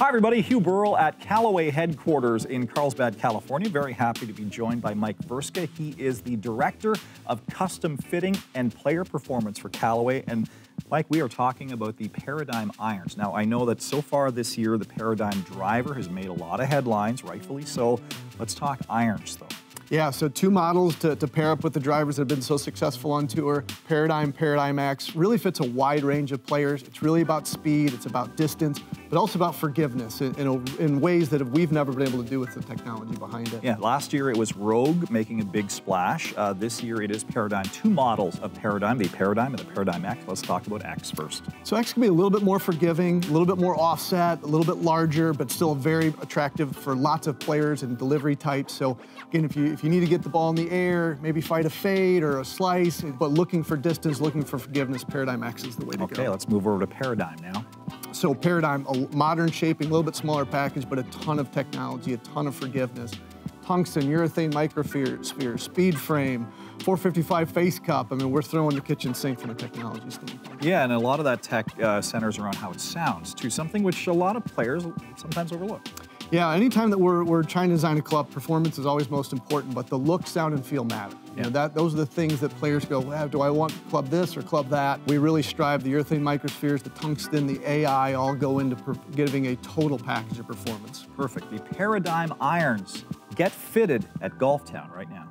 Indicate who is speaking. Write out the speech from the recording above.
Speaker 1: Hi, everybody. Hugh Burrell at Callaway headquarters in Carlsbad, California. Very happy to be joined by Mike Vrska. He is the Director of Custom Fitting and Player Performance for Callaway. And Mike, we are talking about the Paradym irons. Now, I know that so far this year, the Paradym driver has made a lot of headlines, rightfully so. Let's talk irons, though.
Speaker 2: Yeah, so two models to, to, pair up with the drivers that have been so successful on tour. Paradym, Paradym X really fits a wide range of players. It's really about speed, it's about distance, but also about forgiveness in, in, a, in, ways that we've never been able to do with the technology behind it.
Speaker 1: Yeah, last year it was Rogue making a big splash. Uh, this year it is Paradym. Two models of Paradym, the Paradym and the Paradym X. Let's talk about X first.
Speaker 2: So X can be a little bit more forgiving, a little bit more offset, a little bit larger, but still very attractive for lots of players and delivery types. So again, if you, if you need to get the ball in the air, maybe fight a fade or a slice, but looking for distance, looking for forgiveness, Paradym X is the way to
Speaker 1: okay,
Speaker 2: go.
Speaker 1: Okay, let's move over to Paradym now.
Speaker 2: So Paradym, a modern shaping, a little bit smaller package, but a ton of technology, a ton of forgiveness. Tungsten, urethane microsphere, speed frame, 455 face cup. I mean, we're throwing the kitchen sink from a technology standpoint.
Speaker 1: Yeah, and a lot of that tech uh, centers around how it sounds, too, something which a lot of players sometimes overlook.
Speaker 2: Yeah, anytime that we're, we're trying to design a club, performance is always most important, but the look, sound, and feel matter. Yeah. You know, that, those are the things that players go, well, do I want club this or club that? We really strive, the urethane microspheres, the tungsten, the AI all go into giving a total package of performance.
Speaker 1: Perfect. The Paradym irons get fitted at Golf Town right now.